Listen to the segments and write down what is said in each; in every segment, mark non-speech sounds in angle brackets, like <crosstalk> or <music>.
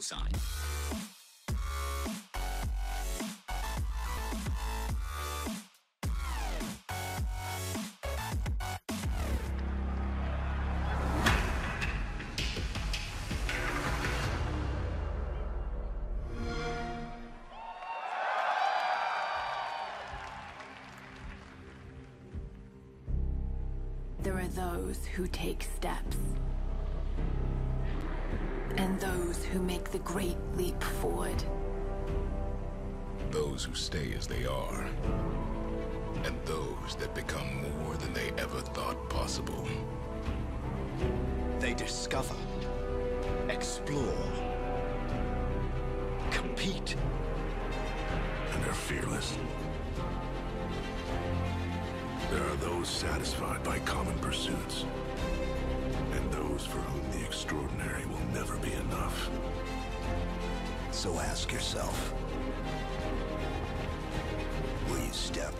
sign. There are those who take steps. And those who make the great leap forward. Those who stay as they are. And those that become more than they ever thought possible. They discover, explore, compete. And they're fearless. There are those satisfied by common pursuits. For whom the extraordinary will never be enough. So ask yourself, will you step?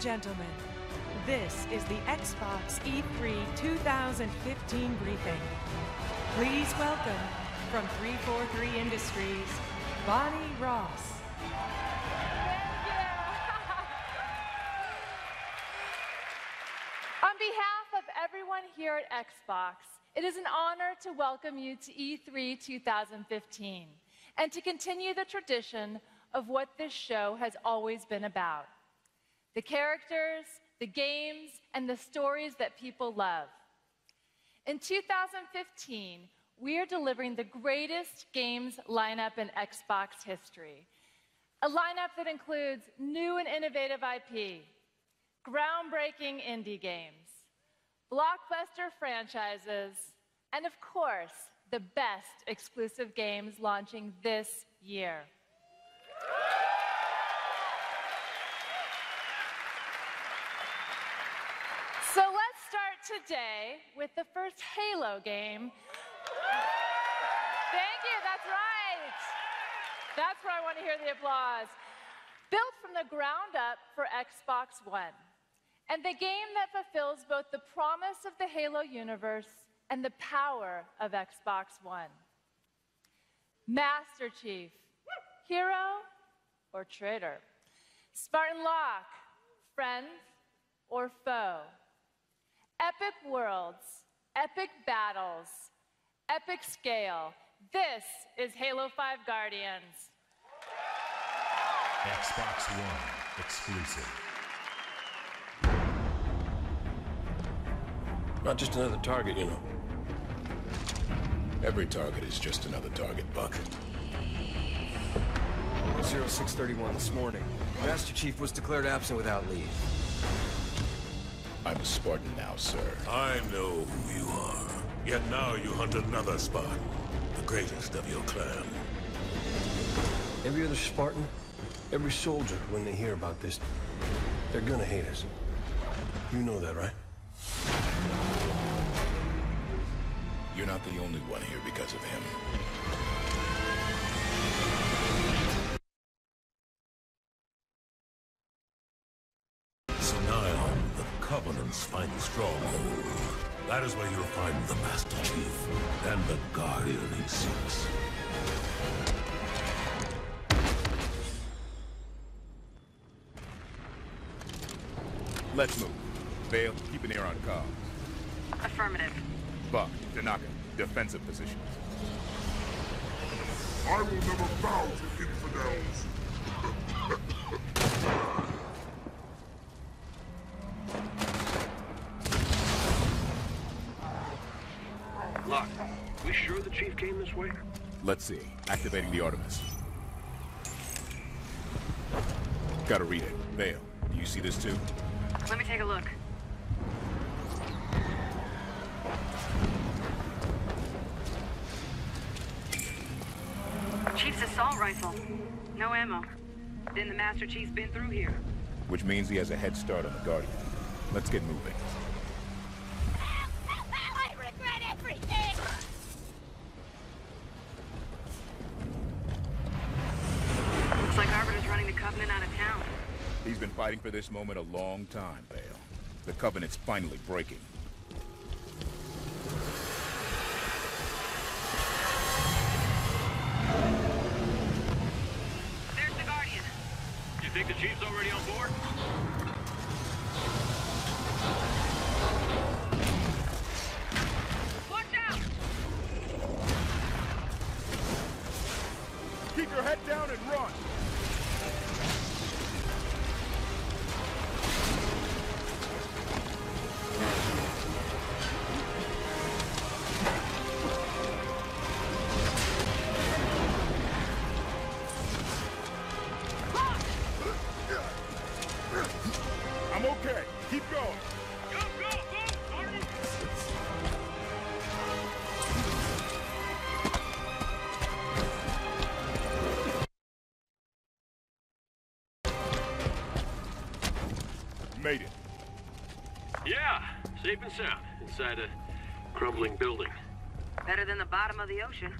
Gentlemen, this is the Xbox E3 2015 briefing. Please welcome, from 343 Industries, Bonnie Ross. On behalf of everyone here at Xbox, it is an honor to welcome you to E3 2015 and to continue the tradition of what this show has always been about the characters, the games, and the stories that people love. In 2015, we are delivering the greatest games lineup in Xbox history. A lineup that includes new and innovative IP, groundbreaking indie games, blockbuster franchises, and of course, the best exclusive games launching this year. So let's start today with the first Halo game. Thank you, that's right. That's where I want to hear the applause. Built from the ground up for Xbox One. And the game that fulfills both the promise of the Halo universe and the power of Xbox One. Master Chief, hero or traitor? Spartan Locke, friend or foe? Epic worlds, epic battles, epic scale. This is Halo 5 Guardians. Xbox One exclusive. Not just another target, you know. Every target is just another target, Buck. 0631 this morning. Master Chief was declared absent without leave. I'm a Spartan now, sir. I know who you are. Yet now you hunt another Spartan. The greatest of your clan. Every other Spartan, every soldier, when they hear about this, they're gonna hate us. You know that, right? You're not the only one here because of him. Covenant's final stronghold. That is where you'll find the Master Chief and the Guardian he seeks. Let's move. Vale, keep an ear on comms. Affirmative. Buck, Tanaka, defensive positions. I will never bow to infidels. <laughs> Let's see. Activating the Artemis. Gotta read it. Vale, do you see this too? Let me take a look. Chief's assault rifle. No ammo. Then the Master Chief's been through here. Which means he has a head start on the Guardian. Let's get moving. I regret everything! Looks like Arbiter's out of town. He's been fighting for this moment a long time, Vale. The Covenant's finally breaking. Safe and sound inside a crumbling building. Better than the bottom of the ocean.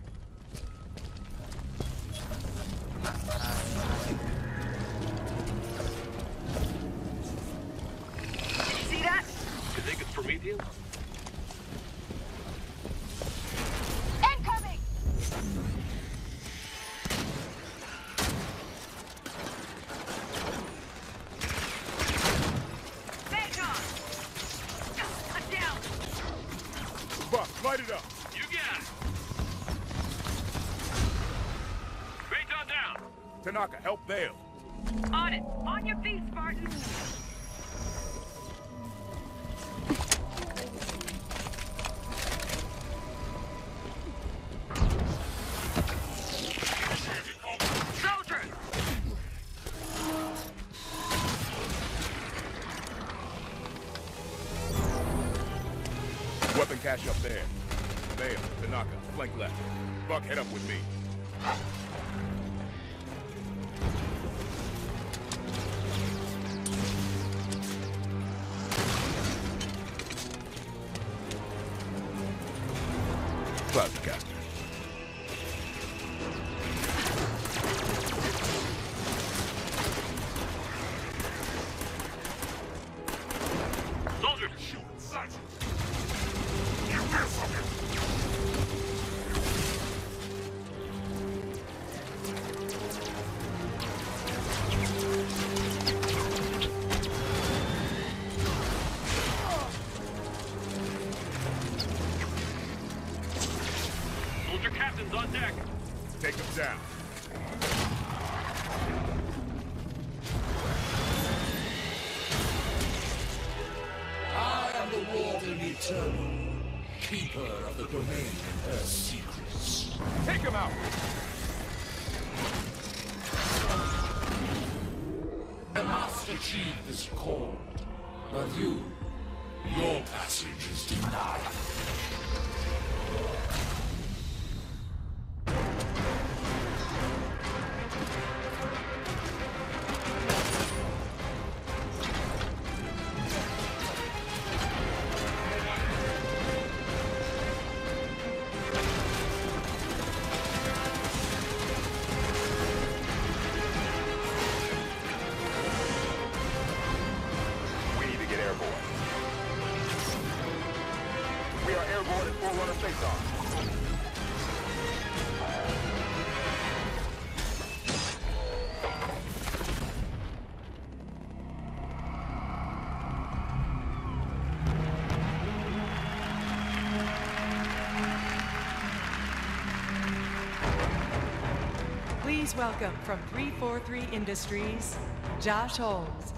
Welcome from 343 Industries, Josh Holmes.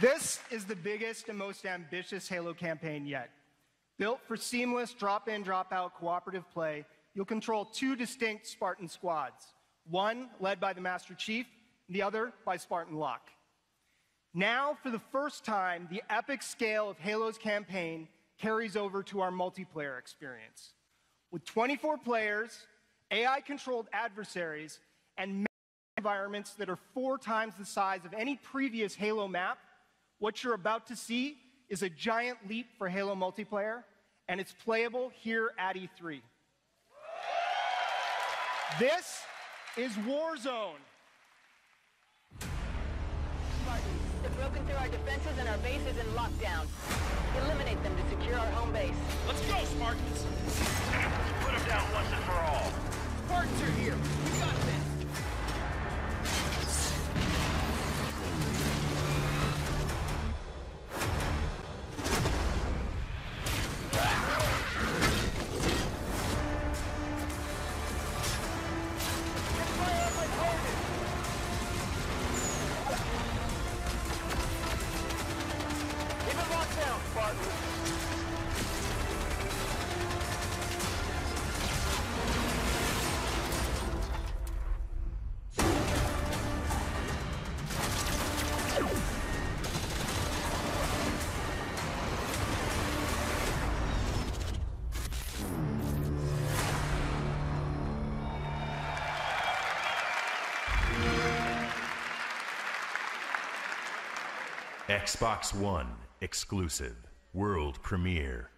This is the biggest and most ambitious Halo campaign yet. Built for seamless drop in, drop out cooperative play, you'll control two distinct Spartan squads one led by the Master Chief, the other by Spartan Locke. Now, for the first time, the epic scale of Halo's campaign carries over to our multiplayer experience. With 24 players, AI controlled adversaries, and environments that are four times the size of any previous Halo map, what you're about to see is a giant leap for Halo multiplayer, and it's playable here at E3. This is Warzone. Our defenses and our base is in lockdown. Eliminate them to secure our home base. Let's go, Spartans! Put them down once and for all. Spartans are here. We got this. Xbox One exclusive. World premiere.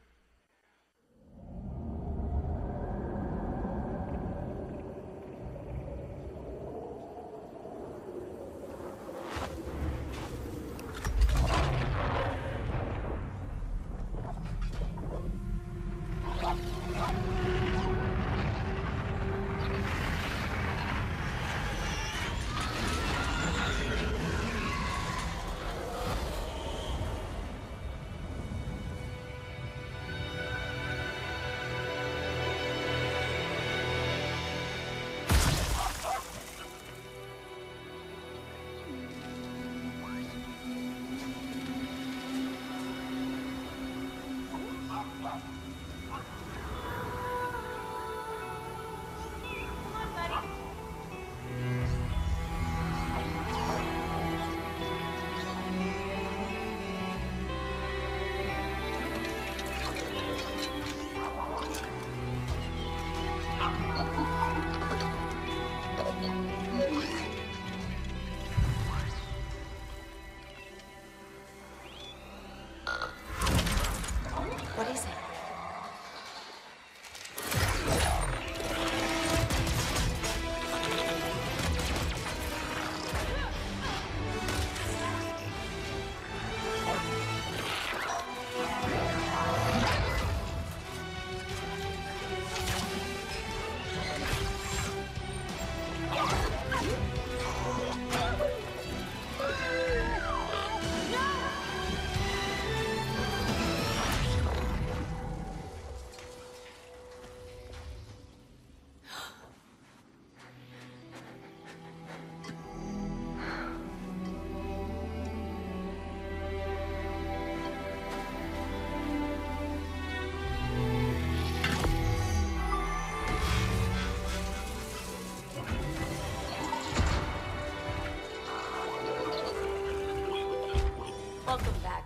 Welcome back,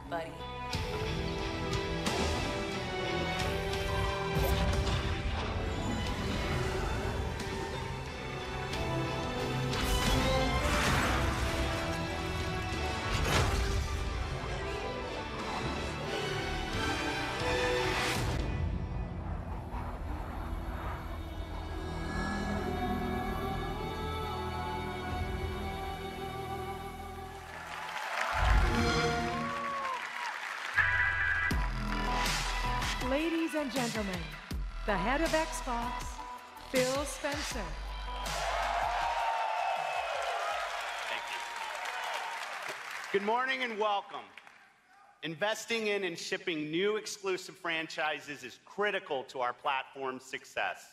and gentlemen, the head of Xbox, Phil Spencer. Good morning and welcome. Investing in and shipping new exclusive franchises is critical to our platform's success.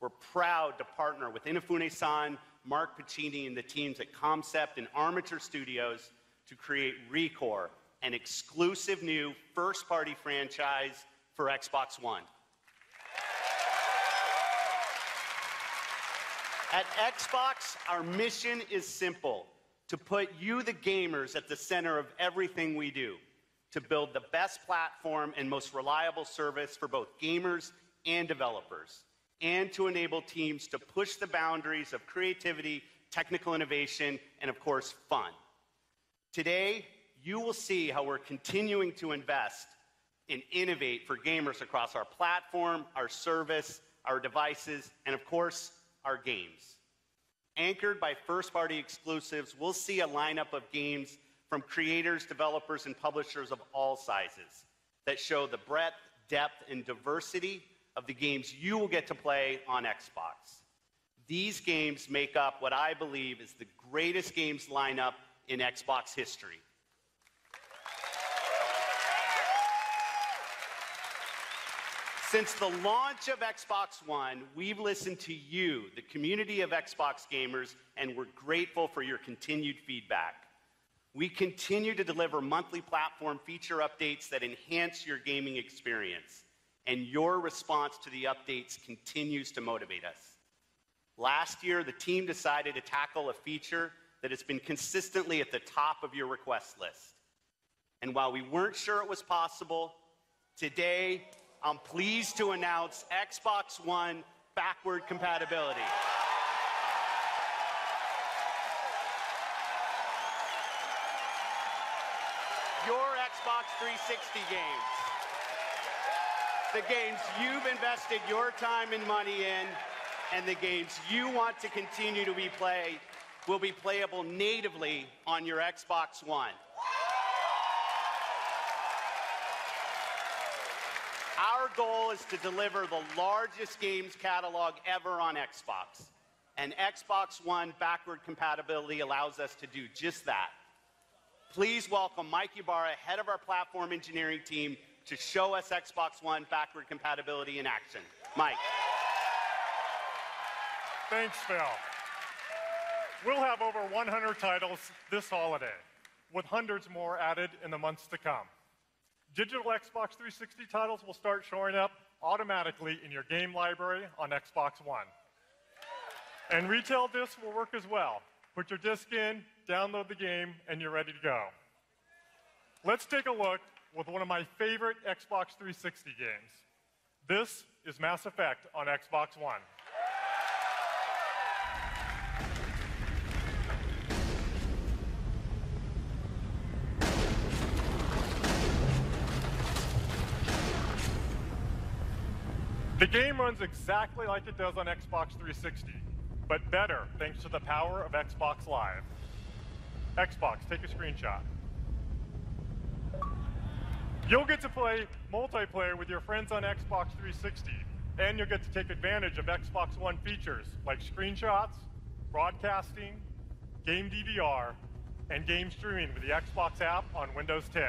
We're proud to partner with Inafune-san, Mark Pacini, and the teams at Comcept and Armature Studios to create Recore, an exclusive new first party franchise for Xbox One. At Xbox, our mission is simple to put you, the gamers, at the center of everything we do, to build the best platform and most reliable service for both gamers and developers, and to enable teams to push the boundaries of creativity, technical innovation, and of course, fun. Today, you will see how we're continuing to invest and innovate for gamers across our platform, our service, our devices, and of course, our games. Anchored by first party exclusives, we'll see a lineup of games from creators, developers, and publishers of all sizes that show the breadth, depth, and diversity of the games you will get to play on Xbox. These games make up what I believe is the greatest games lineup in Xbox history. Since the launch of Xbox One, we've listened to you, the community of Xbox gamers, and we're grateful for your continued feedback. We continue to deliver monthly platform feature updates that enhance your gaming experience, and your response to the updates continues to motivate us. Last year, the team decided to tackle a feature that has been consistently at the top of your request list. And while we weren't sure it was possible, today I'm pleased to announce Xbox One backward compatibility. Your Xbox 360 games. The games you've invested your time and money in, and the games you want to continue to be played will be playable natively on your Xbox One. Goal is to deliver the largest games catalog ever on Xbox. And Xbox One backward compatibility allows us to do just that. Please welcome Mike Ybarra, head of our platform engineering team, to show us Xbox One backward compatibility in action. Mike. Thanks, Phil. We'll have over 100 titles this holiday, with hundreds more added in the months to come. Digital Xbox 360 titles will start showing up automatically in your game library on Xbox One. And retail discs will work as well. Put your disc in, download the game, and you're ready to go. Let's take a look with one of my favorite Xbox 360 games. This is Mass Effect on Xbox One. The game runs exactly like it does on Xbox 360, but better thanks to the power of Xbox Live. Xbox, take a screenshot. You'll get to play multiplayer with your friends on Xbox 360, and you'll get to take advantage of Xbox One features like screenshots, broadcasting, game DVR, and game streaming with the Xbox app on Windows 10.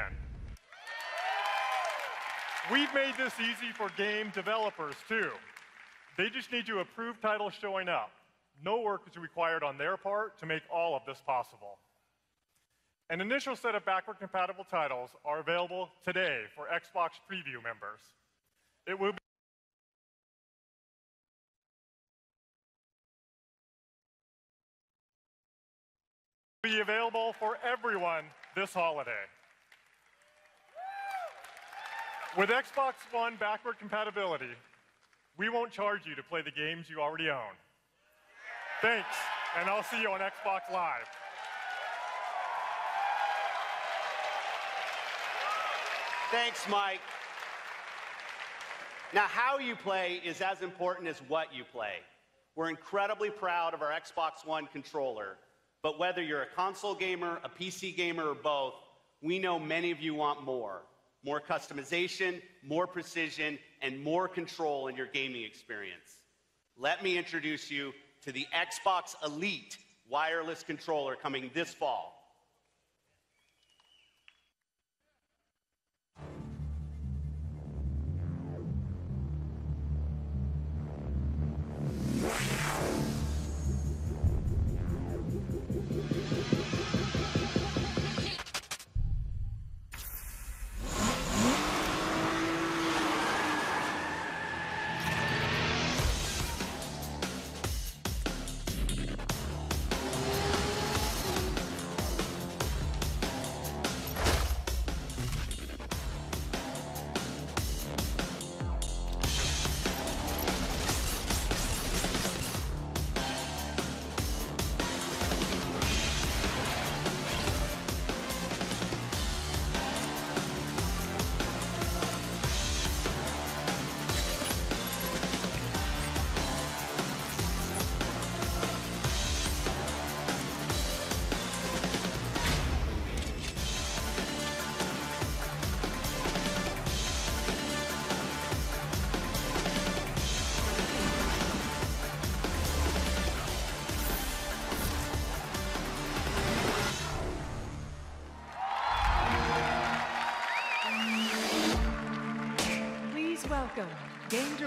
We've made this easy for game developers too. They just need to approve titles showing up. No work is required on their part to make all of this possible. An initial set of backward compatible titles are available today for Xbox Preview members. It will be be available for everyone this holiday. With Xbox One backward compatibility, we won't charge you to play the games you already own. Thanks, and I'll see you on Xbox Live. Thanks, Mike. Now, how you play is as important as what you play. We're incredibly proud of our Xbox One controller, but whether you're a console gamer, a PC gamer, or both, we know many of you want more more customization, more precision, and more control in your gaming experience. Let me introduce you to the Xbox Elite wireless controller coming this fall.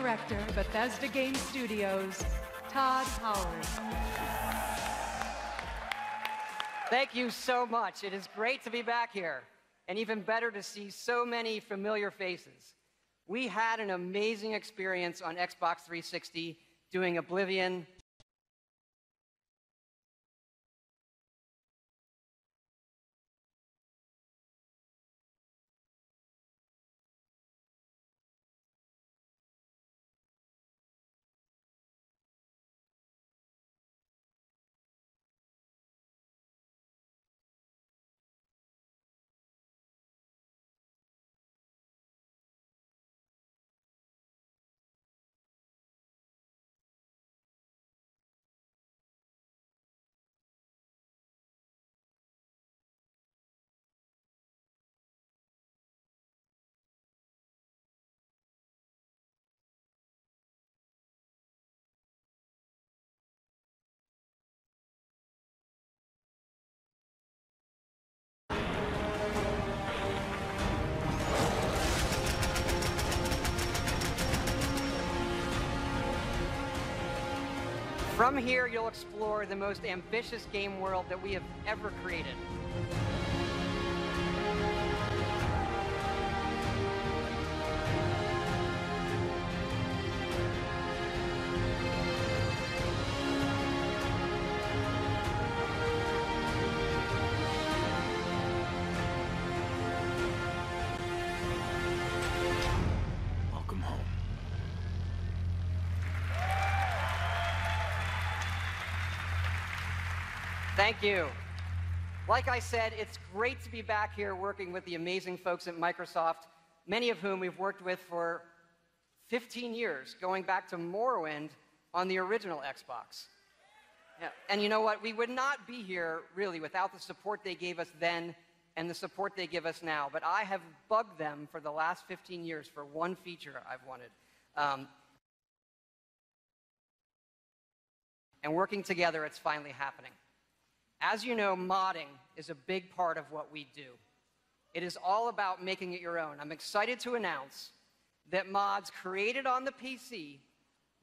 Director, Bethesda Game Studios, Todd Howard. Thank you so much. It is great to be back here, and even better to see so many familiar faces. We had an amazing experience on Xbox 360 doing Oblivion, From here, you'll explore the most ambitious game world that we have ever created. Thank you. Like I said, it's great to be back here working with the amazing folks at Microsoft, many of whom we've worked with for 15 years, going back to Morrowind on the original Xbox. Yeah, and you know what? We would not be here really without the support they gave us then and the support they give us now. But I have bugged them for the last 15 years for one feature I've wanted. Um, and working together, it's finally happening. As you know, modding is a big part of what we do. It is all about making it your own. I'm excited to announce that mods created on the PC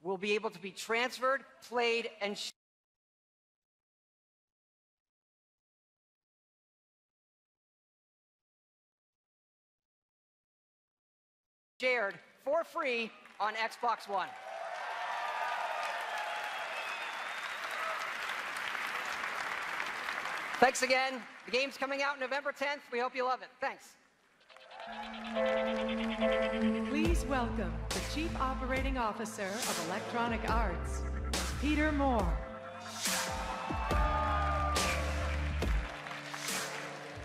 will be able to be transferred, played, and sh- shared for free on Xbox One. Thanks again. The game's coming out November 10th. We hope you love it. Thanks. Please welcome the Chief Operating Officer of Electronic Arts, Peter Moore.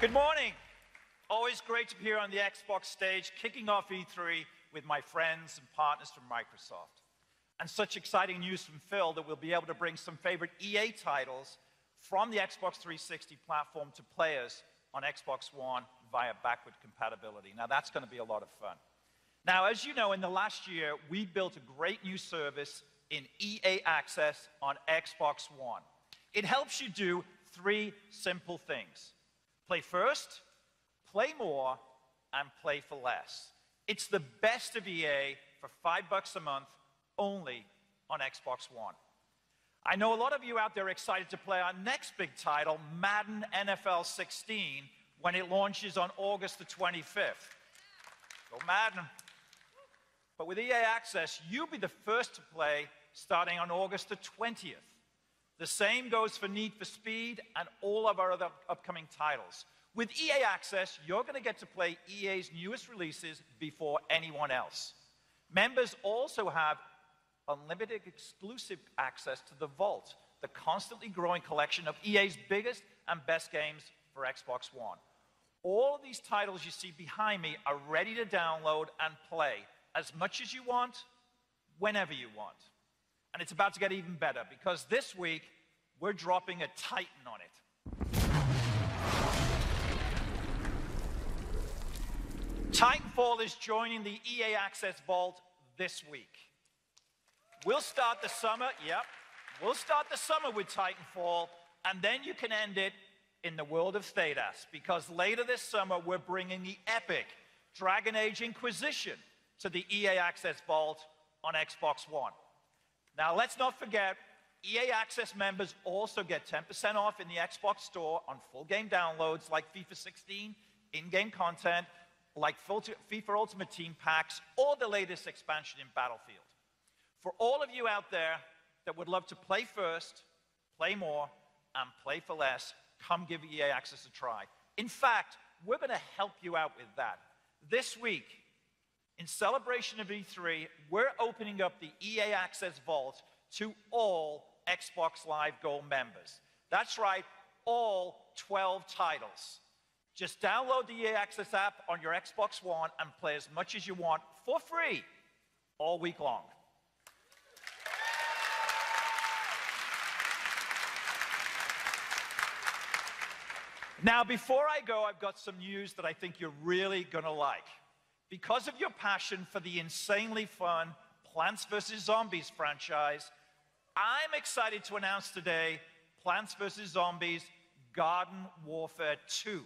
Good morning. Always great to be here on the Xbox stage, kicking off E3 with my friends and partners from Microsoft. And such exciting news from Phil that we'll be able to bring some favorite EA titles from the Xbox 360 platform to players on Xbox One via backward compatibility. Now, that's going to be a lot of fun. Now, as you know, in the last year, we built a great new service in EA Access on Xbox One. It helps you do three simple things play first, play more, and play for less. It's the best of EA for five bucks a month only on Xbox One. I know a lot of you out there are excited to play our next big title, Madden NFL 16, when it launches on August the 25th. Go Madden. But with EA Access, you'll be the first to play starting on August the 20th. The same goes for Need for Speed and all of our other upcoming titles. With EA Access, you're going to get to play EA's newest releases before anyone else. Members also have unlimited exclusive access to the Vault, the constantly growing collection of EA's biggest and best games for Xbox One. All of these titles you see behind me are ready to download and play as much as you want, whenever you want. And it's about to get even better because this week we're dropping a Titan on it. Titanfall is joining the EA Access Vault this week. We'll start the summer, yep. We'll start the summer with Titanfall, and then you can end it in the world of Thedas, because later this summer we're bringing the epic Dragon Age Inquisition to the EA Access Vault on Xbox One. Now, let's not forget, EA Access members also get 10% off in the Xbox Store on full game downloads like FIFA 16, in game content, like FIFA Ultimate Team packs, or the latest expansion in Battlefield. For all of you out there that would love to play first, play more, and play for less, come give EA Access a try. In fact, we're going to help you out with that. This week, in celebration of E3, we're opening up the EA Access Vault to all Xbox Live Gold members. That's right, all 12 titles. Just download the EA Access app on your Xbox One and play as much as you want for free all week long. Now, before I go, I've got some news that I think you're really going to like. Because of your passion for the insanely fun Plants vs. Zombies franchise, I'm excited to announce today Plants vs. Zombies Garden Warfare 2.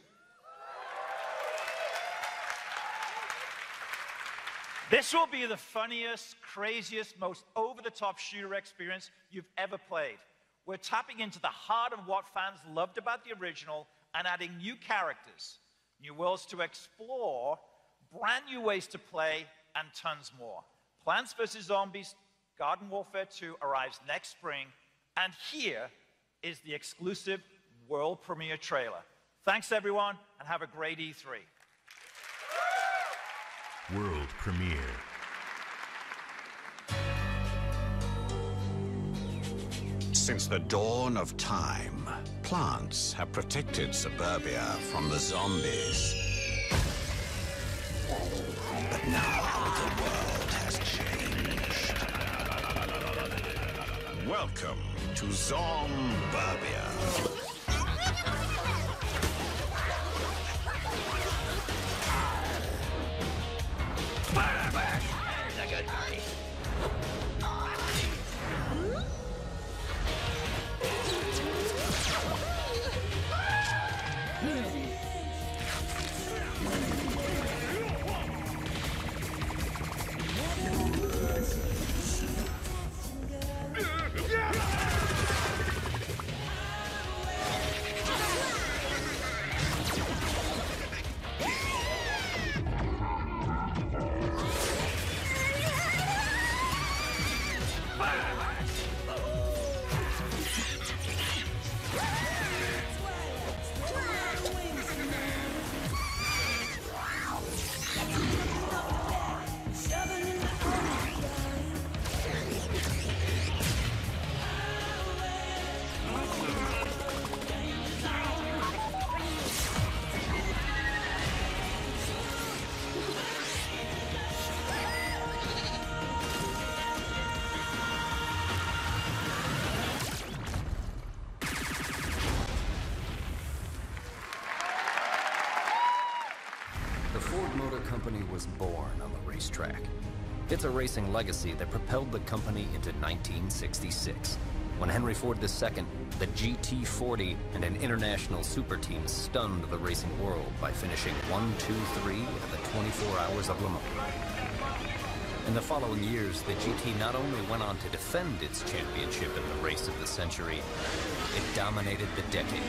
This will be the funniest, craziest, most over the top shooter experience you've ever played. We're tapping into the heart of what fans loved about the original and adding new characters, new worlds to explore, brand new ways to play, and tons more. Plants vs. Zombies Garden Warfare 2 arrives next spring, and here is the exclusive world premiere trailer. Thanks, everyone, and have a great E3. World premiere. Since the dawn of time, plants have protected suburbia from the zombies. But now the world has changed. Welcome to Zomburbia. Racing legacy that propelled the company into 1966, when Henry Ford II, the GT40, and an international super team stunned the racing world by finishing 1, 2, 3 at the 24 Hours of Le Mans. In the following years, the GT not only went on to defend its championship in the race of the century, it dominated the decade,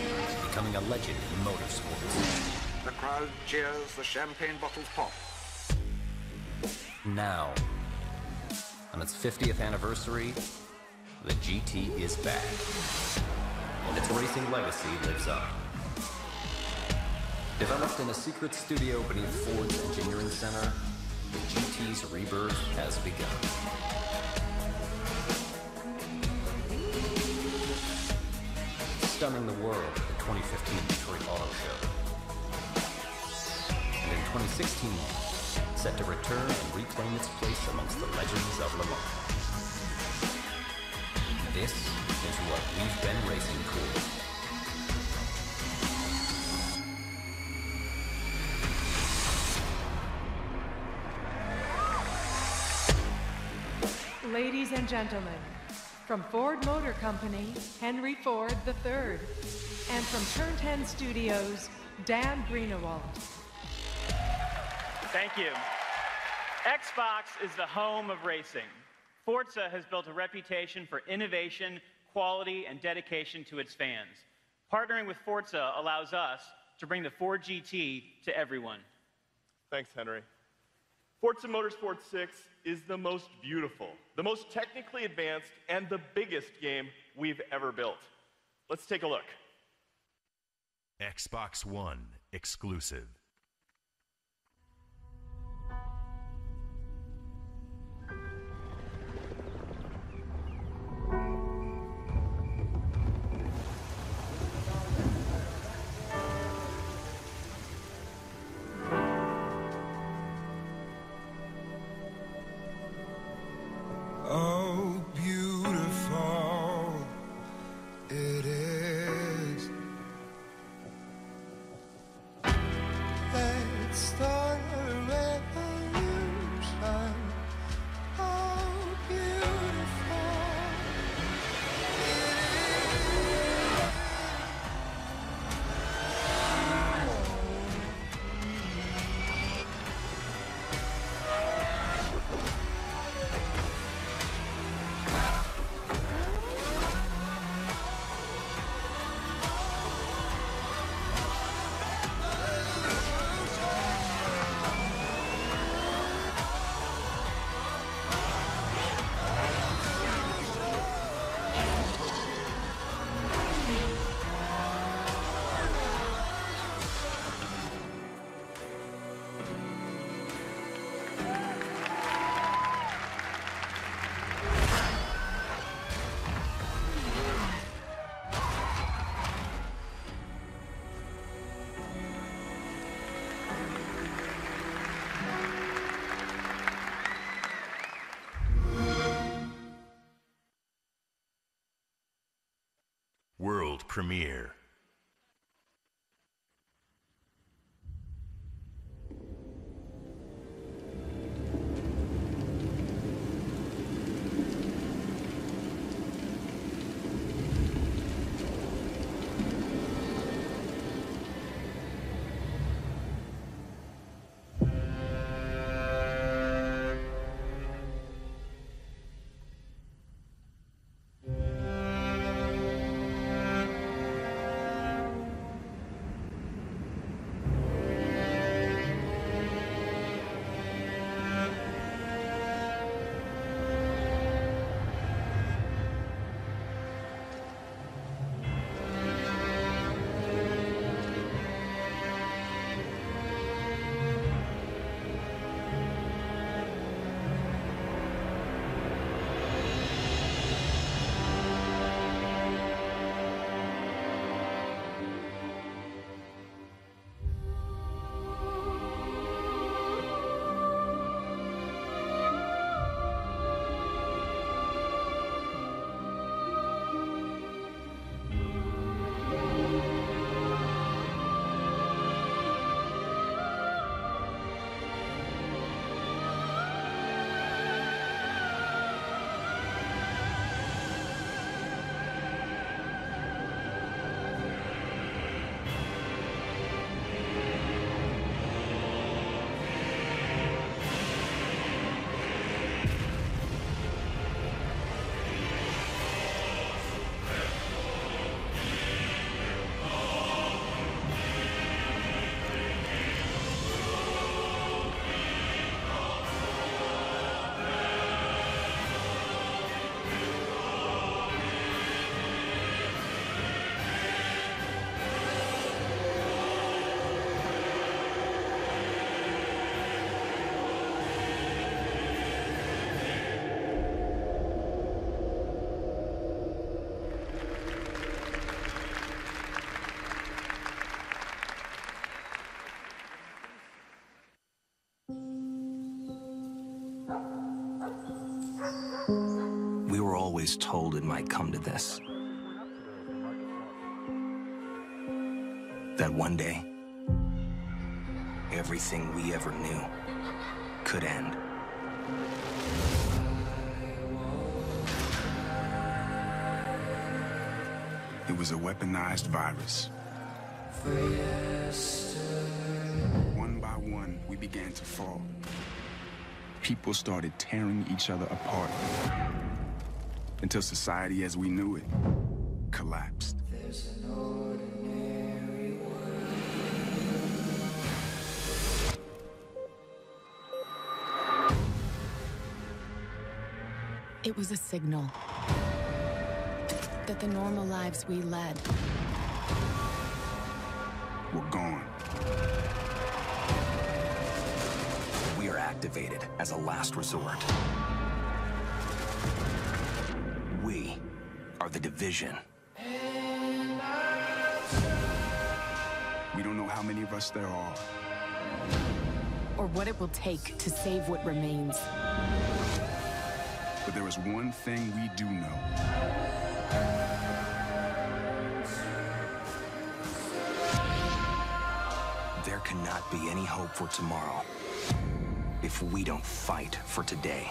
becoming a legend in motorsports. The crowd cheers, the champagne bottles pop. Now, on its 50th anniversary, the GT is back. And its racing legacy lives on. Developed in a secret studio beneath Ford's Engineering Center, the GT's rebirth has begun. Stunning the world at the 2015 Detroit Auto Show. And in 2016, set to return and reclaim its place amongst the legends of Le Mans. This is what we've been racing for. Ladies and gentlemen, from Ford Motor Company, Henry Ford III, and from Turn 10 Studios, Dan Greenawalt. Thank you. Xbox is the home of racing. Forza has built a reputation for innovation, quality, and dedication to its fans. Partnering with Forza allows us to bring the Ford GT to everyone. Thanks, Henry. Forza Motorsport 6 is the most beautiful, the most technically advanced, and the biggest game we've ever built. Let's take a look. Xbox One exclusive. Premiere. Always told it might come to this. That one day, everything we ever knew could end. It was a weaponized virus. One by one, we began to fall. people started tearing each other apart. Until society as we knew it collapsed. It was a signal that the normal lives we led were gone. We are activated as a last resort. The Division. We don't know how many of us there are. or what it will take to save what remains. But there is one thing we do know. There cannot be any hope for tomorrow if we don't fight for today.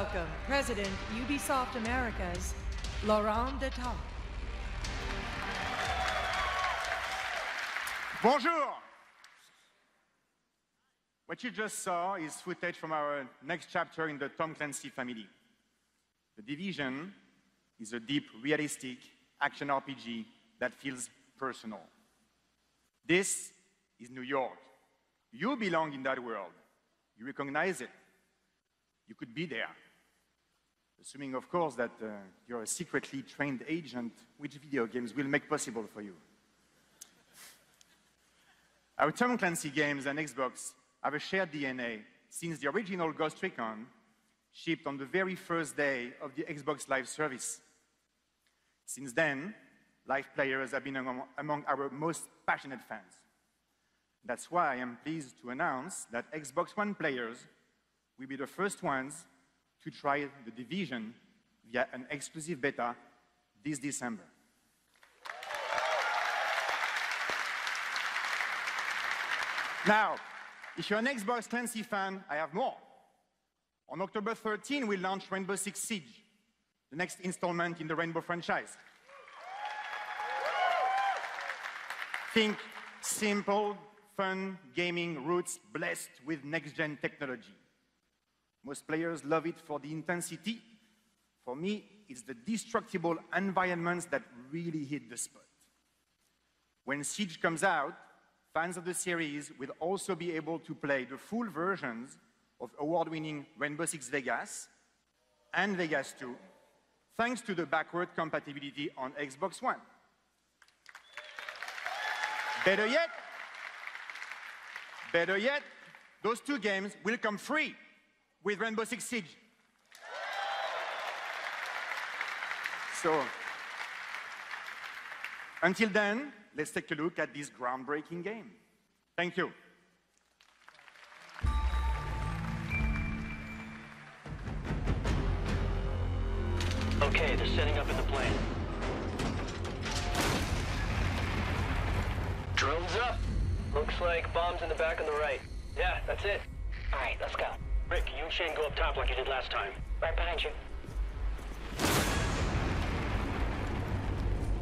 Welcome President Ubisoft Americas, Laurent Detoc. Bonjour! What you just saw is footage from our next chapter in the Tom Clancy family. The Division is a deep, realistic action RPG that feels personal. This is New York. You belong in that world. You recognize it. You could be there. Assuming, of course, that uh, you're a secretly trained agent, which video games will make possible for you. Our Tom Clancy games and Xbox have a shared DNA since the original Ghost Recon shipped on the very first day of the Xbox Live service. Since then, live players have been among, among our most passionate fans. That's why I am pleased to announce that Xbox One players will be the first ones to try the Division via an exclusive beta this December. Now, if you're an Xbox Clancy fan, I have more. On October 13, we launch Rainbow Six Siege, the next installment in the Rainbow franchise. Think simple, fun gaming roots blessed with next-gen technology. Most players love it for the intensity. For me, it's the destructible environments that really hit the spot. When Siege comes out, fans of the series will also be able to play the full versions of award-winning Rainbow Six Vegas and Vegas 2, thanks to the backward compatibility on Xbox One. Better yet, better yet, those two games will come free with Rainbow Six Siege. So, until then, let's take a look at this groundbreaking game. Thank you. Okay, they're setting up in the plane. Drones up. Looks like bombs in the back on the right. Yeah, that's it. All right, let's go. Rick, you and Shane go up top like you did last time. Right behind you.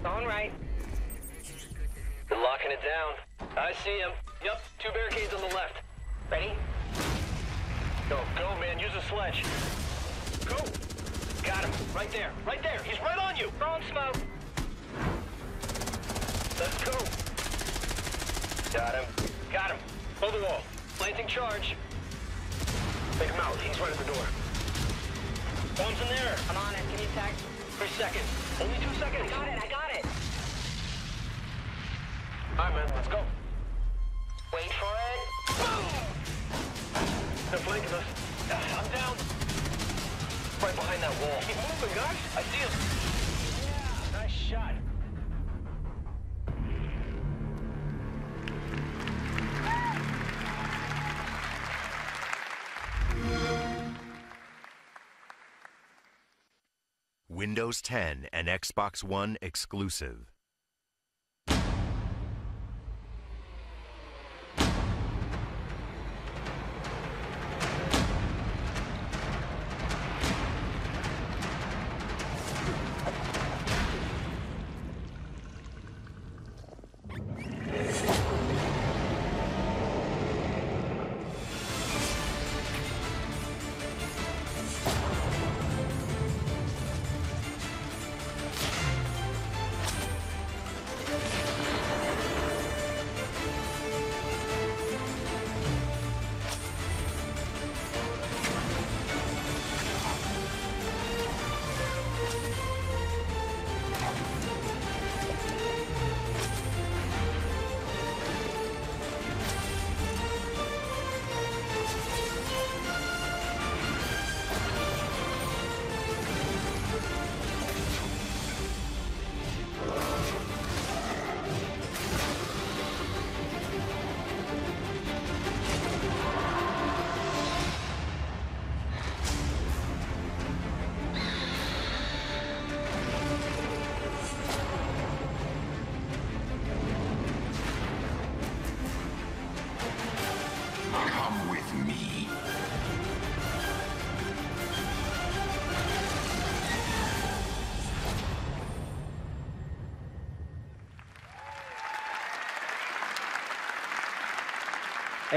Going right. They're locking it down. I see him. Yep, two barricades on the left. Ready? Go, go, man. Use a sledge. Go. Got him. Right there. Right there. He's right on you. Throwing smoke. Let's go. Got him. Got him. Hold the wall. Planting charge. Take him out. He's right at the door. Bombs in there. I'm on it. Can you tag? Three seconds. Only two seconds. I got it. I got it. All right, man. Let's go. Wait for it. Boom! They're flanking us. I'm down. Right behind that wall. Keep moving, guys. I see him. Yeah, nice shot. Windows 10 and Xbox One exclusive.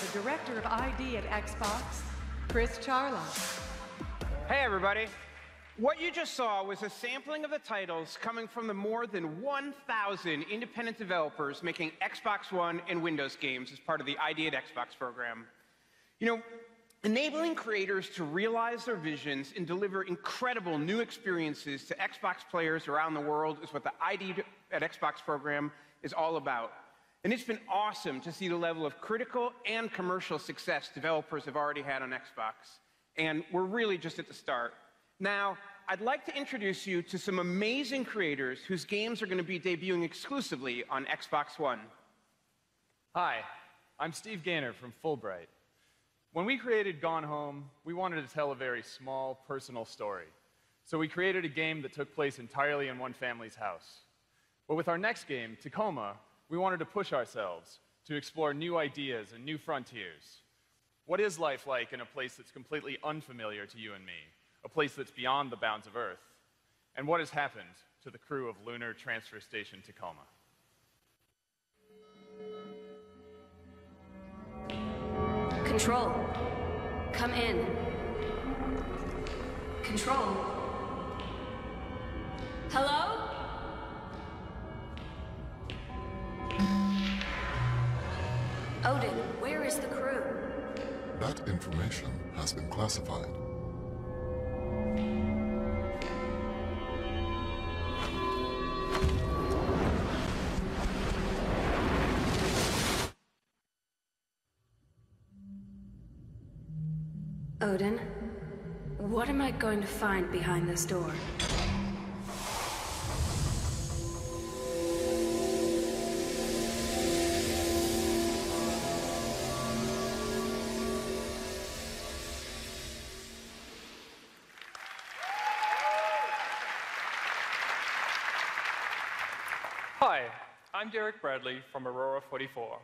The Director of ID at Xbox, Chris Charla. Hey, everybody. What you just saw was a sampling of the titles coming from the more than 1,000 independent developers making Xbox One and Windows games as part of the ID at Xbox program. You know, enabling creators to realize their visions and deliver incredible new experiences to Xbox players around the world is what the ID at Xbox program is all about. And it's been awesome to see the level of critical and commercial success developers have already had on Xbox. And we're really just at the start. Now, I'd like to introduce you to some amazing creators whose games are going to be debuting exclusively on Xbox One. Hi, I'm Steve Gaynor from Fullbright. When we created Gone Home, we wanted to tell a very small, personal story. So we created a game that took place entirely in one family's house. But with our next game, Tacoma, we wanted to push ourselves to explore new ideas and new frontiers. What is life like in a place that's completely unfamiliar to you and me? A place that's beyond the bounds of Earth? And what has happened to the crew of Lunar Transfer Station Tacoma? Control. Come in. Control. Hello? Odin, where is the crew? That information has been classified. Odin, what am I going to find behind this door? Bradley from Aurora 44.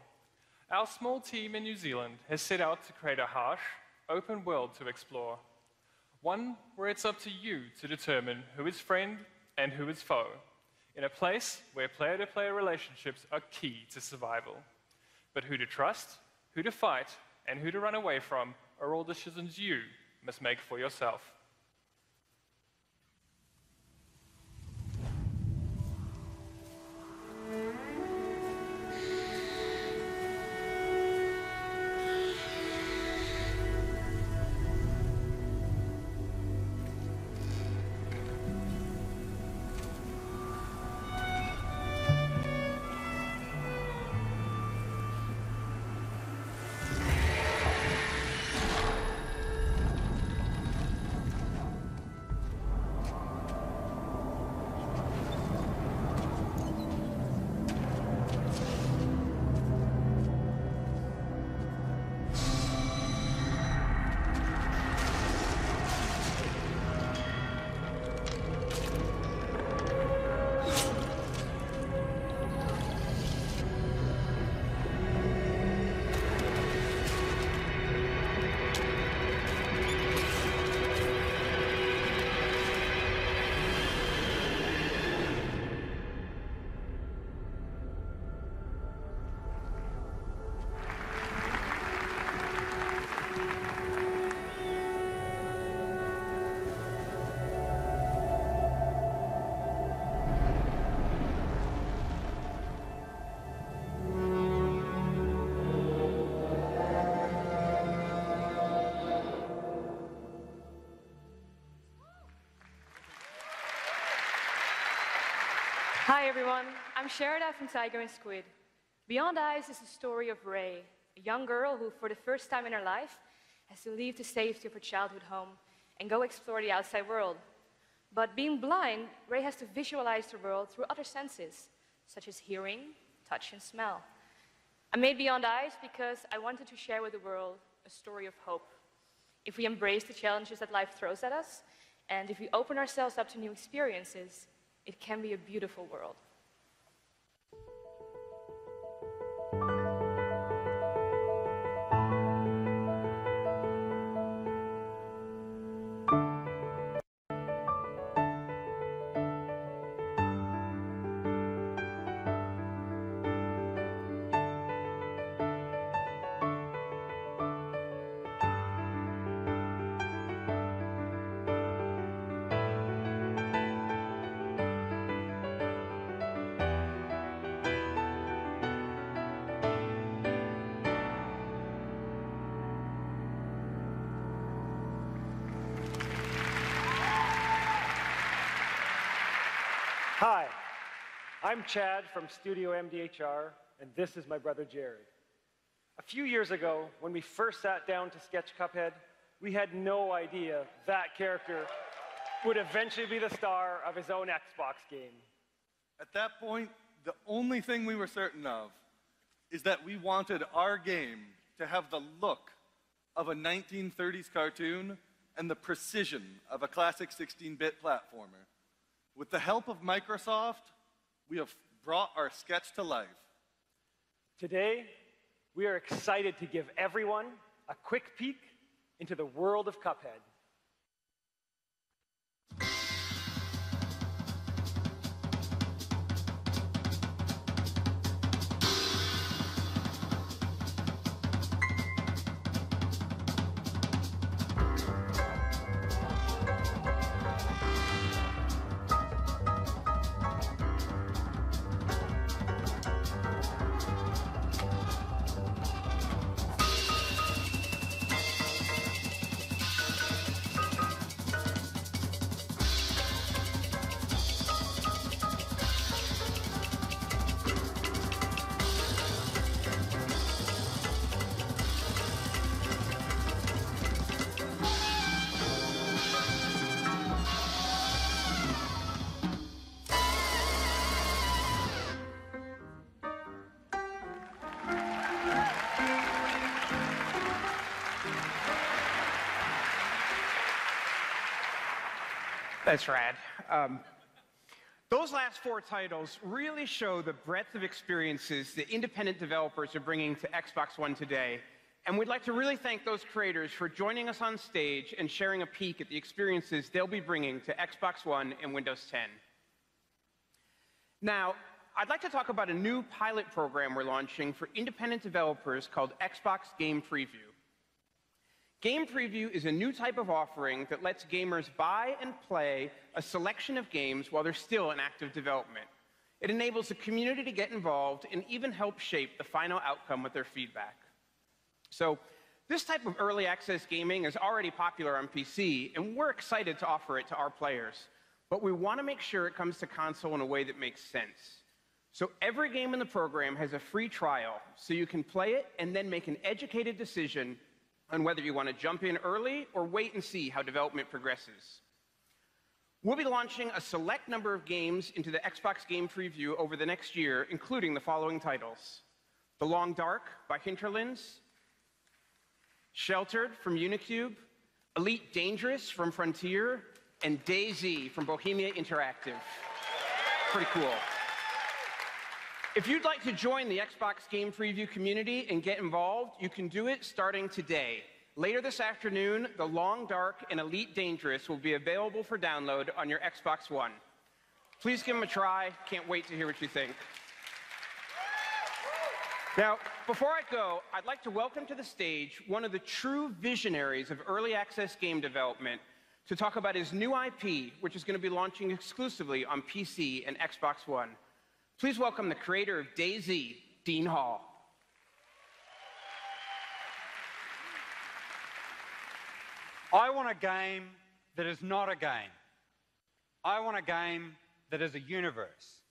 Our small team in New Zealand has set out to create a harsh, open world to explore. One where it's up to you to determine who is friend and who is foe, in a place where player to player relationships are key to survival. But who to trust, who to fight, and who to run away from are all decisions you must make for yourself. Hi everyone, I'm Sherida from Tiger and Squid. Beyond Eyes is the story of Ray, a young girl who, for the first time in her life, has to leave the safety of her childhood home and go explore the outside world. But being blind, Ray has to visualize the world through other senses, such as hearing, touch, and smell. I made Beyond Eyes because I wanted to share with the world a story of hope. If we embrace the challenges that life throws at us, and if we open ourselves up to new experiences, it can be a beautiful world. I'm Chad from Studio MDHR, and this is my brother Jared. A few years ago, when we first sat down to sketch Cuphead, we had no idea that character would eventually be the star of his own Xbox game. At that point, the only thing we were certain of is that we wanted our game to have the look of a 1930s cartoon and the precision of a classic 16 bit platformer. With the help of Microsoft, we have brought our sketch to life. Today, we are excited to give everyone a quick peek into the world of Cuphead. That's rad. Um, Those last four titles really show the breadth of experiences that independent developers are bringing to Xbox One today. And we'd like to really thank those creators for joining us on stage and sharing a peek at the experiences they'll be bringing to Xbox One and Windows 10. Now, I'd like to talk about a new pilot program we're launching for independent developers called Xbox Game Preview. Game Preview is a new type of offering that lets gamers buy and play a selection of games while they're still in active development. It enables the community to get involved and even help shape the final outcome with their feedback. So, this type of early access gaming is already popular on PC, and we're excited to offer it to our players. But we want to make sure it comes to console in a way that makes sense. So every game in the program has a free trial, so you can play it and then make an educated decision on whether you want to jump in early or wait and see how development progresses. We'll be launching a select number of games into the Xbox Game Preview over the next year, including the following titles The Long Dark by Hinterlands, Sheltered from Unicube, Elite Dangerous from Frontier, and DayZ from Bohemia Interactive. Pretty cool. If you'd like to join the Xbox Game Preview community and get involved, you can do it starting today. Later this afternoon, The Long Dark and Elite Dangerous will be available for download on your Xbox One. Please give them a try. Can't wait to hear what you think. Now, before I go, I'd like to welcome to the stage one of the true visionaries of early access game development to talk about his new IP, which is going to be launching exclusively on PC and Xbox One. Please welcome the creator of DayZ, Dean Hall. I want a game that is not a game. I want a game that is a universe.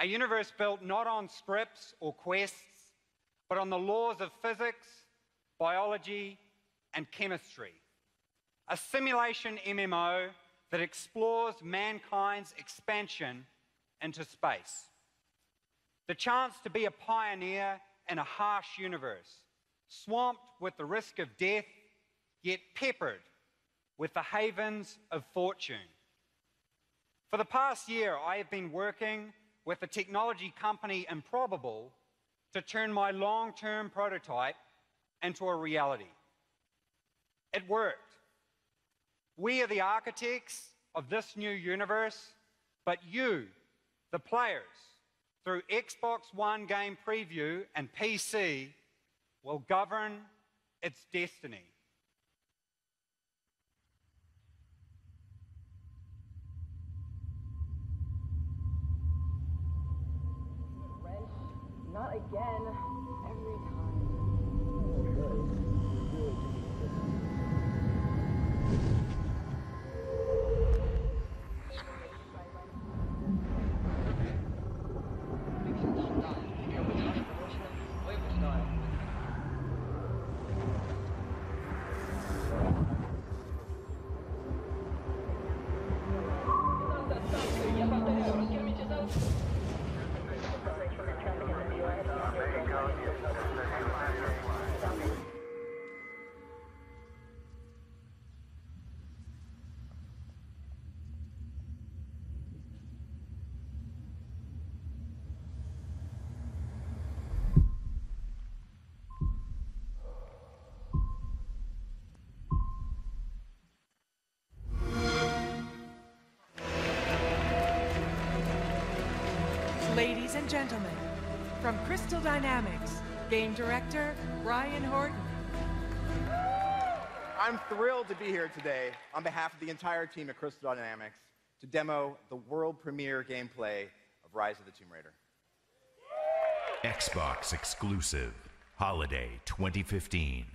A universe built not on scripts or quests, but on the laws of physics, biology, and chemistry. A simulation MMO that explores mankind's expansion into space the chance to be a pioneer in a harsh universe, swamped with the risk of death, yet peppered with the havens of fortune. For the past year, I have been working with the technology company Improbable to turn my long term prototype into a reality. It worked. We are the architects of this new universe, but you, the players, through Xbox One game preview and PC will govern its destiny. Not again. And gentlemen, from Crystal Dynamics, game director Brian Horton. I'm thrilled to be here today on behalf of the entire team at Crystal Dynamics to demo the world premiere gameplay of Rise of the Tomb Raider. Xbox exclusive. Holiday 2015.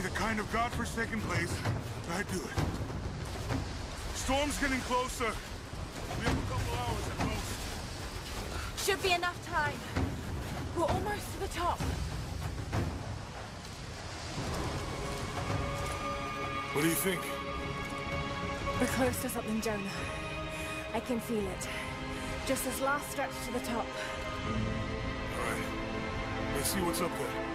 Be the kind of godforsaken place I'd do it. Storm's getting closer. We have a couple hours at most. Should be enough time. We're almost to the top. What do you think? We're close to something, Jonah. I can feel it. Just this last stretch to the top. All right. Let's see what's up there.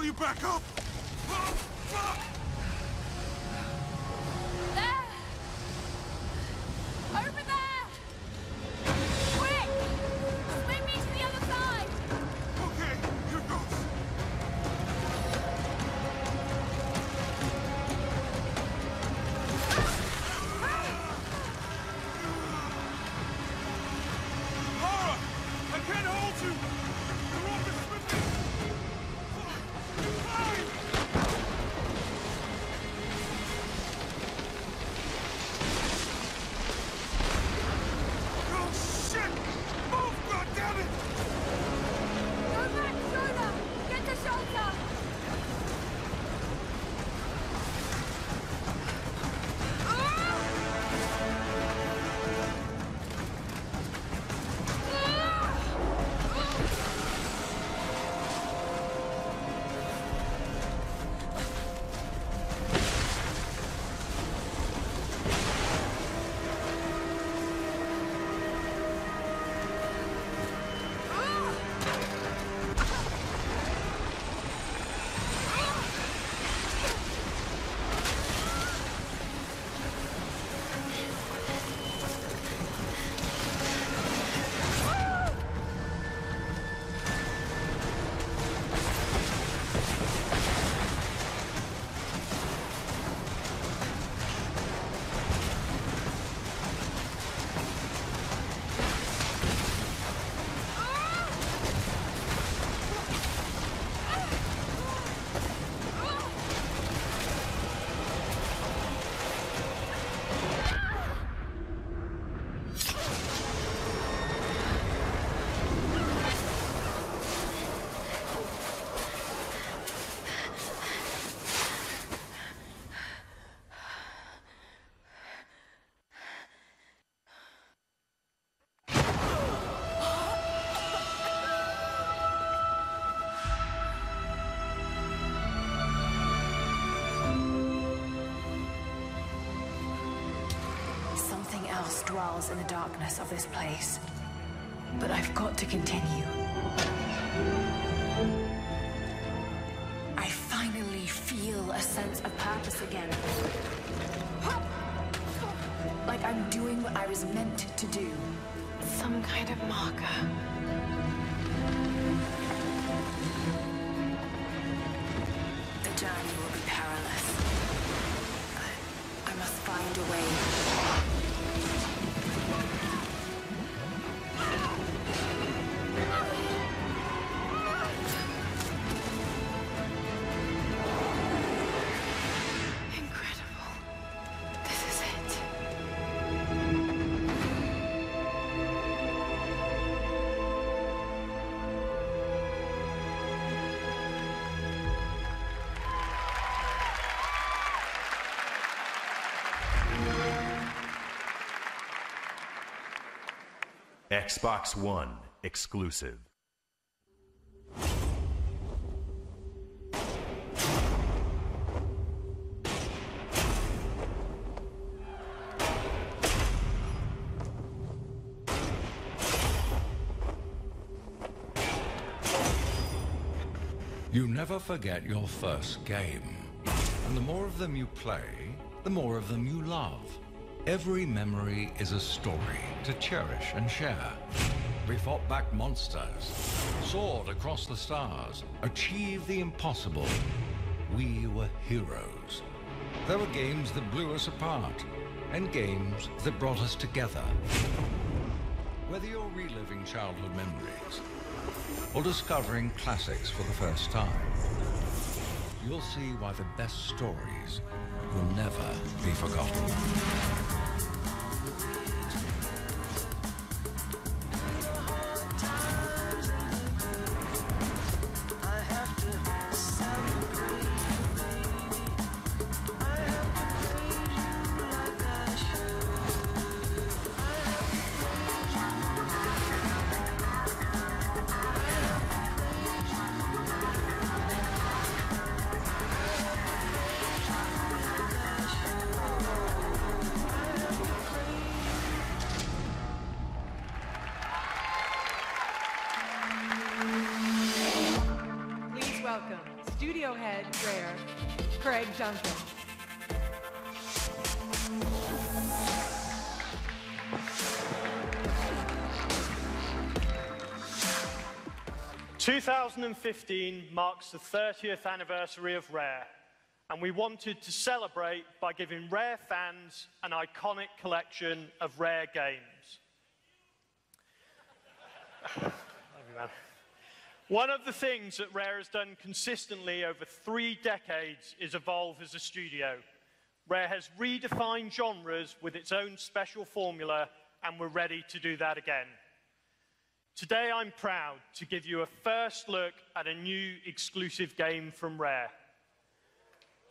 Pull you back up. Oh, Something dwells in the darkness of this place. But I've got to continue. I finally feel a sense of purpose again. Like I'm doing what I was meant to do. Some kind of marker. The journey will be perilous. But I must find a way. Xbox One exclusive. You never forget your first game. And the more of them you play, the more of them you love. Every memory is a story to cherish and share. We fought back monsters, soared across the stars, achieved the impossible. We were heroes. There were games that blew us apart, and games that brought us together. Whether you're reliving childhood memories or discovering classics for the first time, you'll see why the best stories will never be forgotten. 2015 marks the 30th anniversary of Rare, and we wanted to celebrate by giving Rare fans an iconic collection of Rare games. One of the things that Rare has done consistently over three decades is evolve as a studio. Rare has redefined genres with its own special formula, and we're ready to do that again. Today, I'm proud to give you a first look at a new exclusive game from Rare.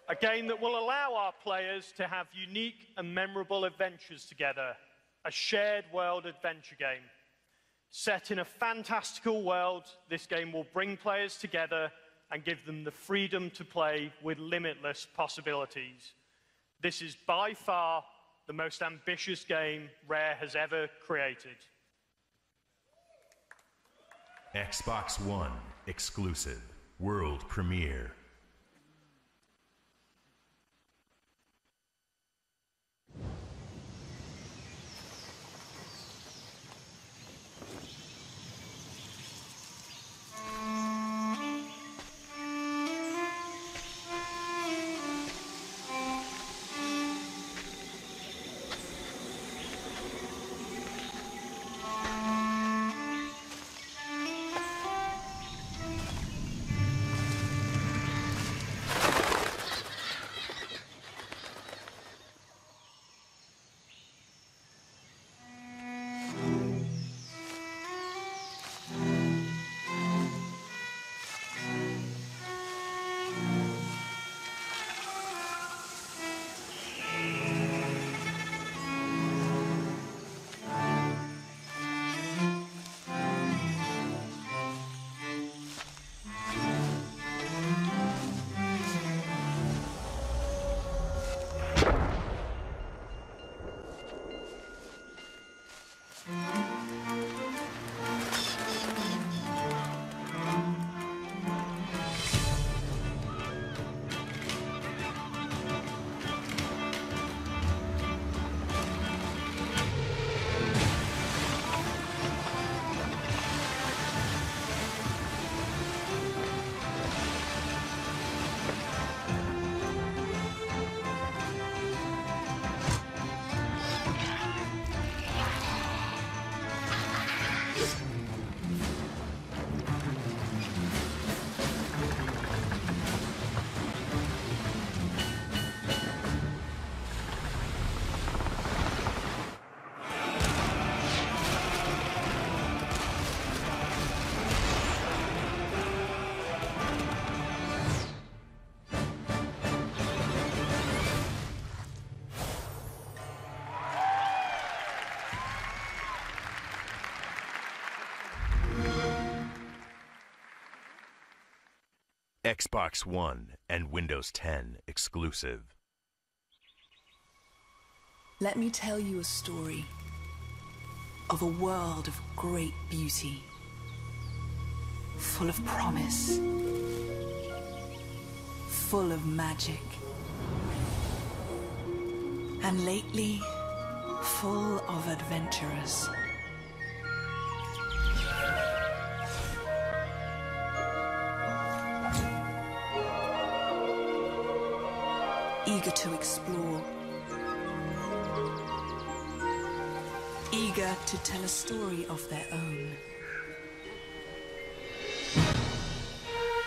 A game that will allow our players to have unique and memorable adventures together, a shared world adventure game. Set in a fantastical world, this game will bring players together and give them the freedom to play with limitless possibilities. This is by far the most ambitious game Rare has ever created. Xbox One exclusive. World premiere. Xbox One and Windows 10 exclusive. Let me tell you a story of a world of great beauty, full of promise, full of magic, and lately, full of adventurers. To explore. Eager to tell a story of their own.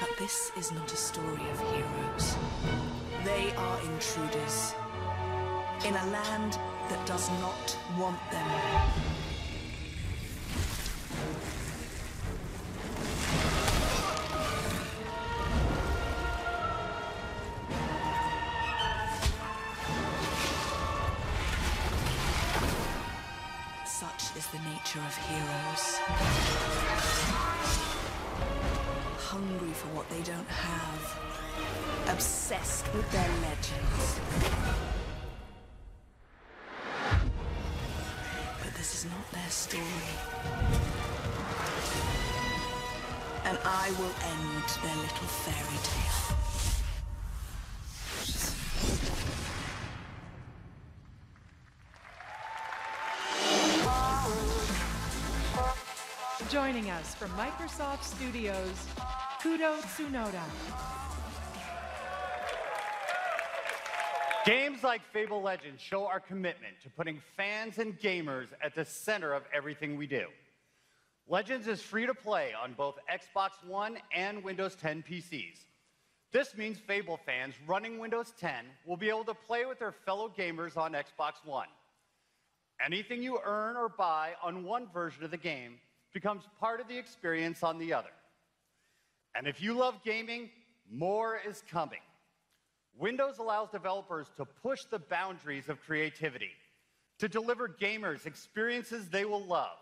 But this is not a story of heroes. They are intruders in a land that does not want them. Microsoft Studios, Kudo Tsunoda. Games like Fable Legends show our commitment to putting fans and gamers at the center of everything we do. Legends is free to play on both Xbox One and Windows 10 PCs. This means Fable fans running Windows 10 will be able to play with their fellow gamers on Xbox One. Anything you earn or buy on one version of the game becomes part of the experience on the other. And if you love gaming, more is coming. Windows allows developers to push the boundaries of creativity, to deliver gamers experiences they will love,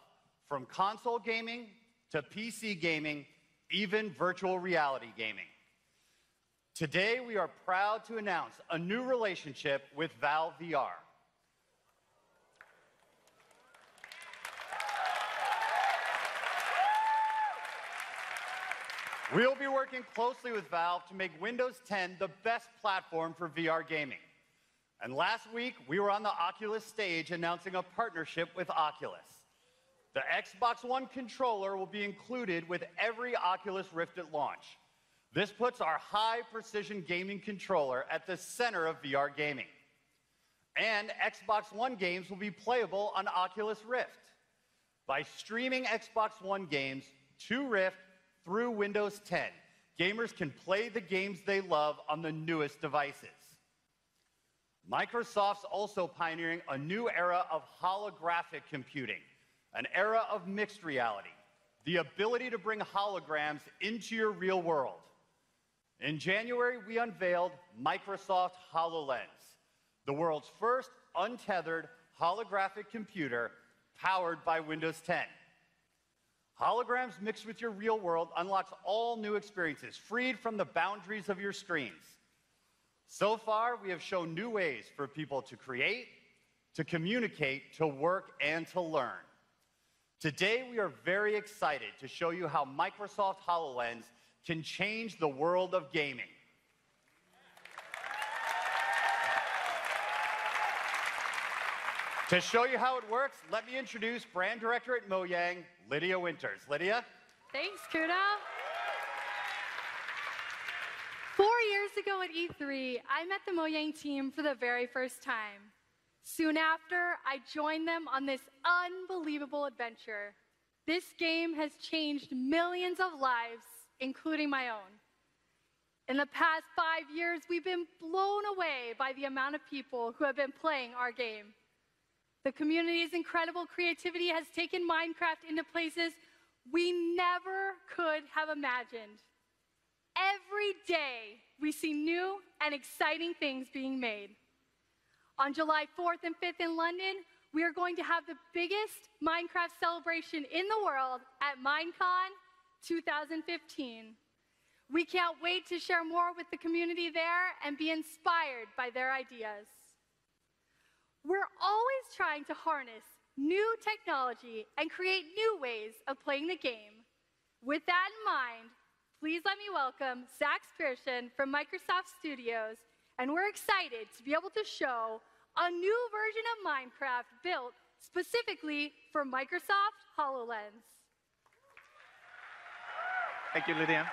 from console gaming to PC gaming, even virtual reality gaming. Today, we are proud to announce a new relationship with Valve VR. We'll be working closely with Valve to make Windows 10 the best platform for VR gaming. And last week, we were on the Oculus stage announcing a partnership with Oculus. The Xbox One controller will be included with every Oculus Rift at launch. This puts our high precision gaming controller at the center of VR gaming. And Xbox One games will be playable on Oculus Rift. By streaming Xbox One games to Rift through Windows 10, gamers can play the games they love on the newest devices. Microsoft's also pioneering a new era of holographic computing, an era of mixed reality, the ability to bring holograms into your real world. In January, we unveiled Microsoft HoloLens, the world's first untethered holographic computer powered by Windows 10. Holograms mixed with your real world unlocks all new experiences, freed from the boundaries of your screens. So far, we have shown new ways for people to create, to communicate, to work, and to learn. Today, we are very excited to show you how Microsoft HoloLens can change the world of gaming. To show you how it works, let me introduce brand director at Mojang, Lydia Winters. Lydia? Thanks, Kudo. Four years ago at E3, I met the Mojang team for the very first time. Soon after, I joined them on this unbelievable adventure. This game has changed millions of lives, including my own. In the past five years, we've been blown away by the amount of people who have been playing our game. The community's incredible creativity has taken Minecraft into places we never could have imagined. Every day, we see new and exciting things being made. On July 4th and 5th in London, we are going to have the biggest Minecraft celebration in the world at Minecon 2015. We can't wait to share more with the community there and be inspired by their ideas. We're always trying to harness new technology and create new ways of playing the game. With that in mind, please let me welcome Saxs Persson from Microsoft Studios, and we're excited to be able to show a new version of Minecraft built specifically for Microsoft HoloLens. Thank you, Lydia.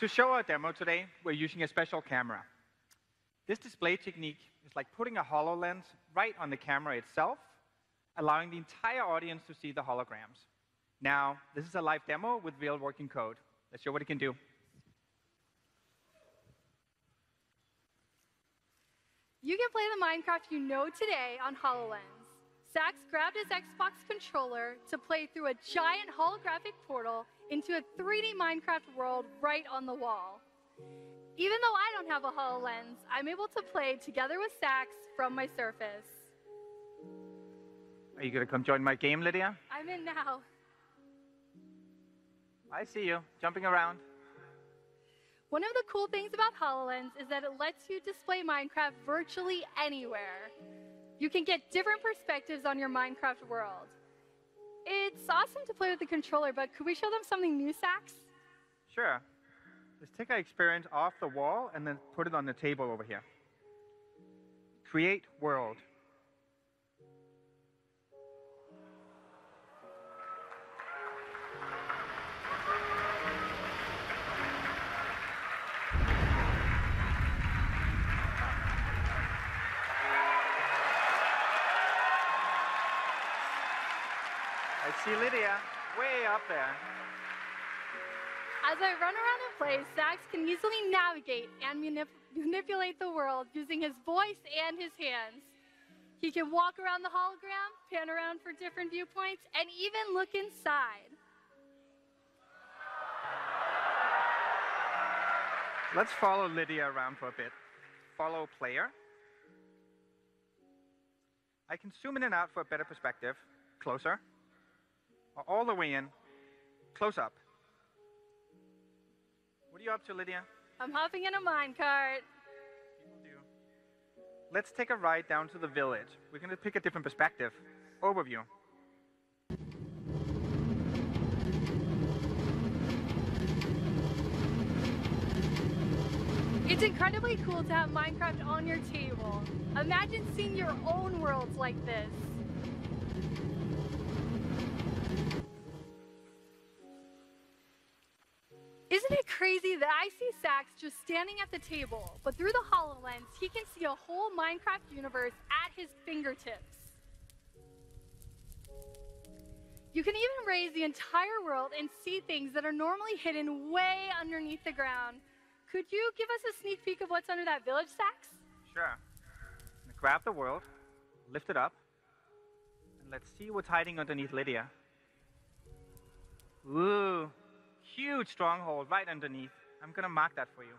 To show our demo today, we're using a special camera. This display technique is like putting a HoloLens right on the camera itself, allowing the entire audience to see the holograms. Now, this is a live demo with real working code. Let's show what it can do. You can play the Minecraft you know today on HoloLens. Saxs grabbed his Xbox controller to play through a giant holographic portal into a 3D Minecraft world right on the wall. Even though I don't have a HoloLens, I'm able to play together with Saxs from my Surface. Are you going to come join my game, Lydia? I'm in now. I see you, jumping around. One of the cool things about HoloLens is that it lets you display Minecraft virtually anywhere. You can get different perspectives on your Minecraft world. It's awesome to play with the controller, but could we show them something new, Saxs? Sure. Let's take our experience off the wall and then put it on the table over here. Create world. I see Lydia way up there. As I run around and play, Saxs can easily navigate and manip- manipulate the world using his voice and his hands. He can walk around the hologram, pan around for different viewpoints, and even look inside. Let's follow Lydia around for a bit. Follow player. I can zoom in and out for a better perspective. Closer. Or all the way in. Close up. What are you up to, Lydia? I'm hopping in a minecart. Let's take a ride down to the village. We're going to pick a different perspective. Overview. It's incredibly cool to have Minecraft on your table. Imagine seeing your own worlds like this. Isn't it crazy that I see Saxs just standing at the table, but through the HoloLens, he can see a whole Minecraft universe at his fingertips? You can even raise the entire world and see things that are normally hidden way underneath the ground. Could you give us a sneak peek of what's under that village, Saxs? Sure. Grab the world, lift it up, and let's see what's hiding underneath Lydia. Ooh, huge stronghold right underneath. I'm gonna mark that for you.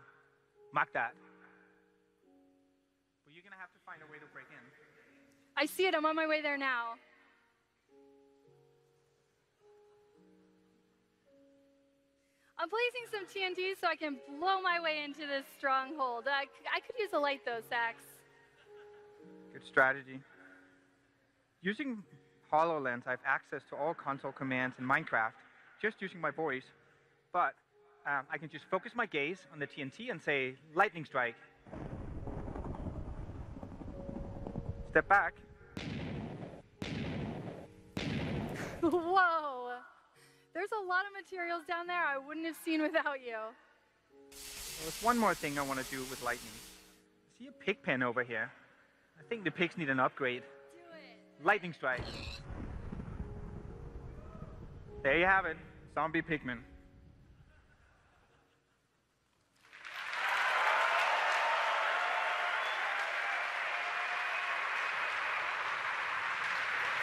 Mark that. But you're gonna have to find a way to break in. I see it. I'm on my way there now. I'm placing some TNT so I can blow my way into this stronghold. I could use a light though, Saxs. Good strategy. Using HoloLens, I have access to all console commands in Minecraft, just using my voice. But um, I can just focus my gaze on the TNT and say, lightning strike. Step back. <laughs> Whoa! There's a lot of materials down there I wouldn't have seen without you. There's one more thing I want to do with lightning. I see a pig pen over here. I think the pigs need an upgrade. Lightning strike. There you have it. Zombie pigman.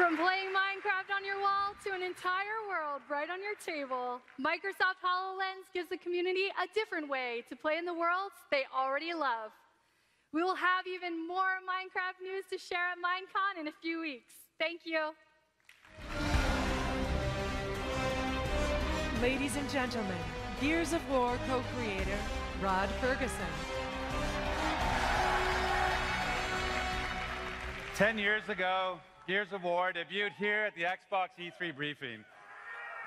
From playing Minecraft on your wall to an entire world right on your table, Microsoft HoloLens gives the community a different way to play in the worlds they already love. We will have even more Minecraft news to share at Minecon in a few weeks. Thank you. Ladies and gentlemen, Gears of War co-creator Rod Ferguson. Ten years ago, Gears of War debuted here at the Xbox E3 briefing.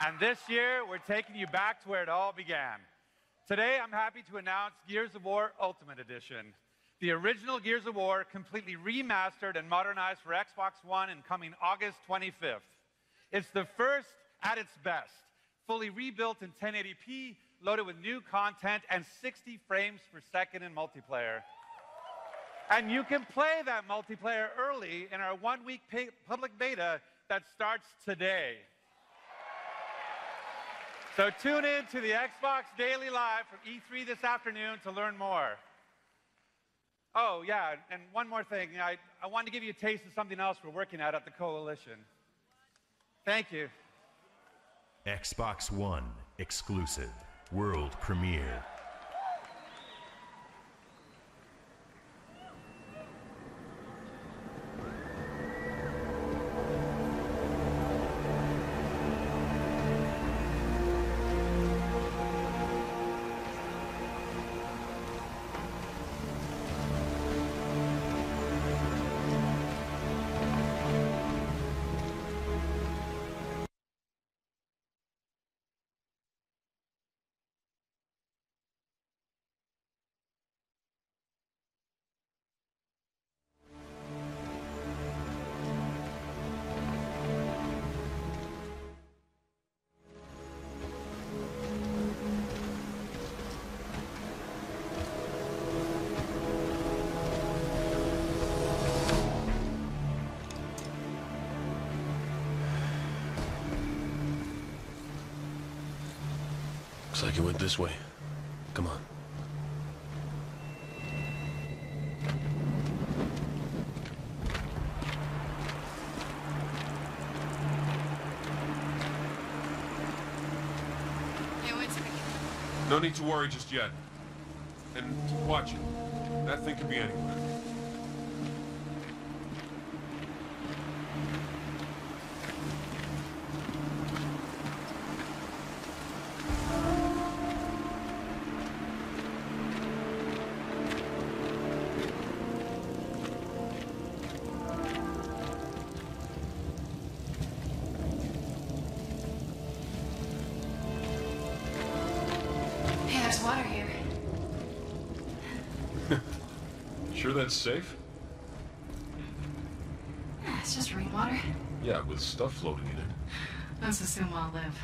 And this year, we're taking you back to where it all began. Today, I'm happy to announce Gears of War Ultimate Edition, the original Gears of War completely remastered and modernized for Xbox One and coming August 25th. It's the first at its best, fully rebuilt in 1080p, loaded with new content and 60 frames per second in multiplayer. And you can play that multiplayer early in our one week public beta that starts today. So tune in to the Xbox Daily Live from E3 this afternoon to learn more. Oh, yeah, and one more thing. I, I wanted to give you a taste of something else we're working at at the Coalition. Thank you. Xbox One exclusive, world premiere. Looks like it went this way. Come on. Hey, wait a second. No need to worry just yet. And watch it. That thing could be anywhere. Sure safe? Yeah, it's just rainwater. Yeah, with stuff floating in it. Let's assume I'll live.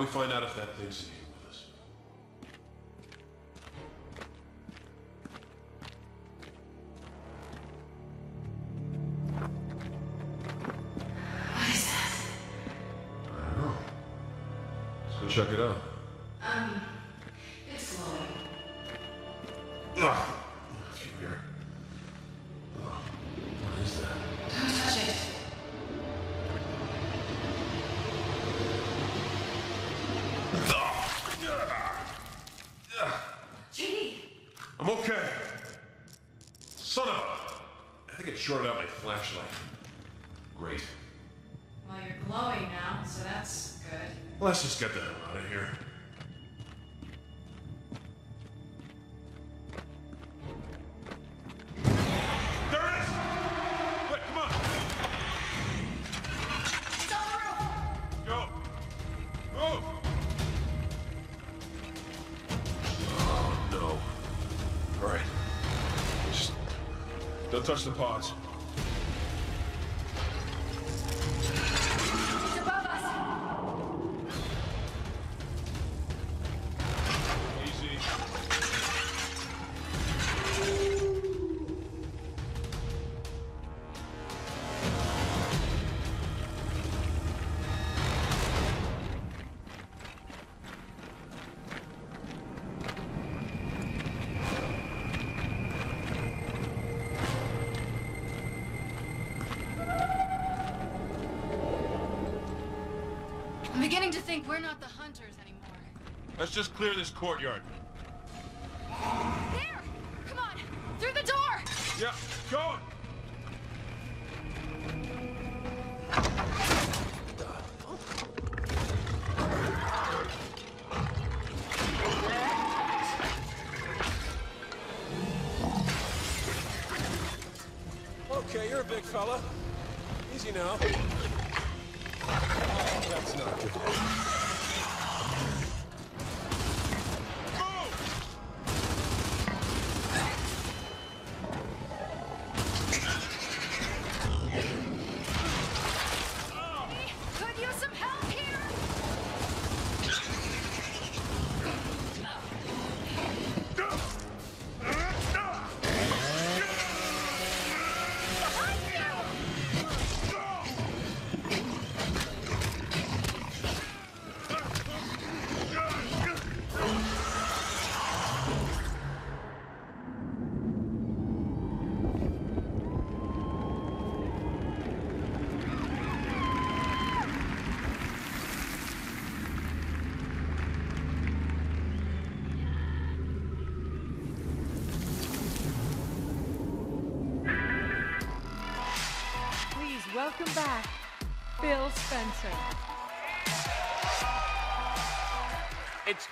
We find out if that thing's in here with us. What is that? I don't know. Let's go check it out. Touch the pods. We're not the hunters anymore. Let's just clear this courtyard. There! Come on! Through the door! Yeah, going! Okay, you're a big fella. Easy now. Oh, that's not good.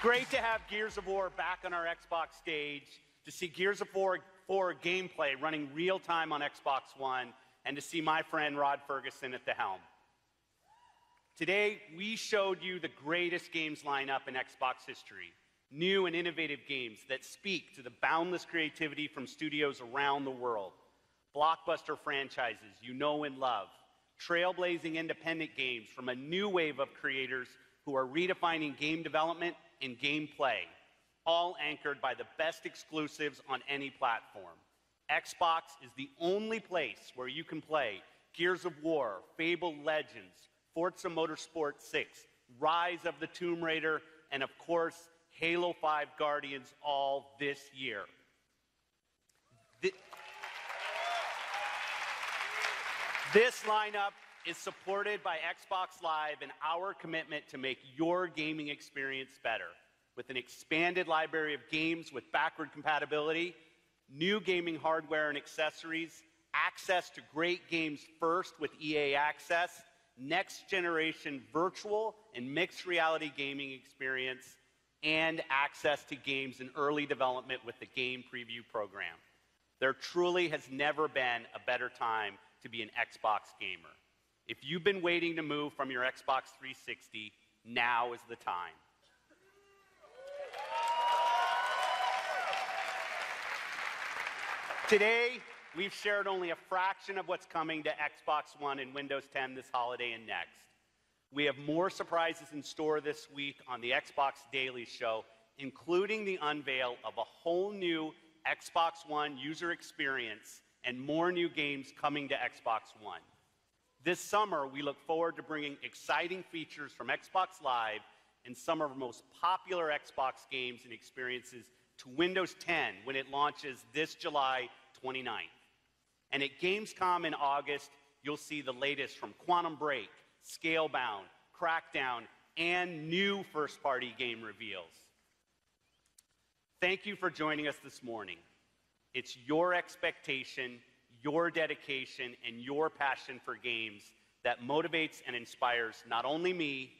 Great to have Gears of War back on our Xbox stage, to see Gears of War, 4 gameplay running real time on Xbox One, and to see my friend Rod Ferguson at the helm. Today, we showed you the greatest games lineup in Xbox history. New and innovative games that speak to the boundless creativity from studios around the world, blockbuster franchises you know and love, trailblazing independent games from a new wave of creators who are redefining game development and gameplay, all anchored by the best exclusives on any platform. Xbox is the only place where you can play Gears of War, Fable Legends, Forza Motorsport 6, Rise of the Tomb Raider, and of course, Halo 5 Guardians all this year. Thi- This lineup is supported by Xbox Live and our commitment to make your gaming experience better. With an expanded library of games with backward compatibility, new gaming hardware and accessories, access to great games first with EA Access, next generation virtual and mixed reality gaming experience, and access to games in early development with the Game Preview program. There truly has never been a better time to be an Xbox gamer. If you've been waiting to move from your Xbox 360, now is the time. Today, we've shared only a fraction of what's coming to Xbox One and Windows 10 this holiday and next. We have more surprises in store this week on the Xbox Daily Show, including the unveil of a whole new Xbox One user experience and more new games coming to Xbox One. This summer, we look forward to bringing exciting features from Xbox Live and some of our most popular Xbox games and experiences to Windows 10 when it launches this July 29th. And at Gamescom in August, you'll see the latest from Quantum Break, Scalebound, Crackdown, and new first party game reveals. Thank you for joining us this morning. It's your expectation, your dedication and your passion for games that motivates and inspires not only me,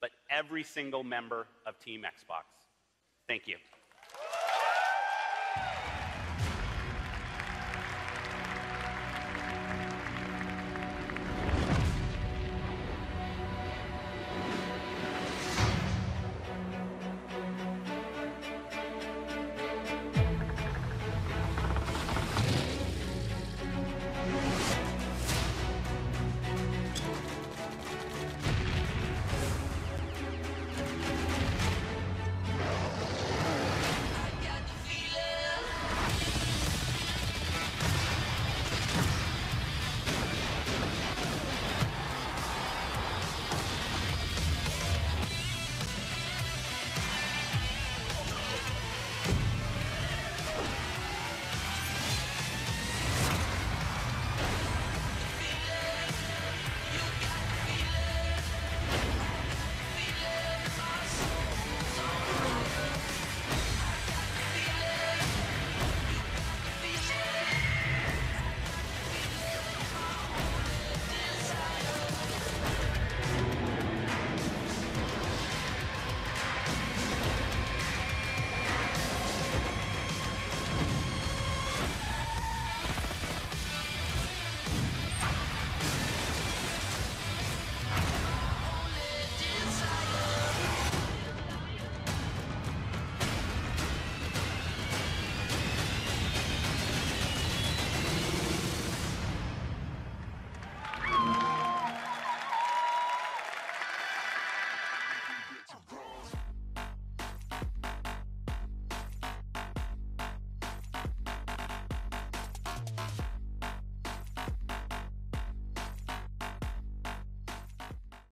but every single member of Team Xbox. Thank you.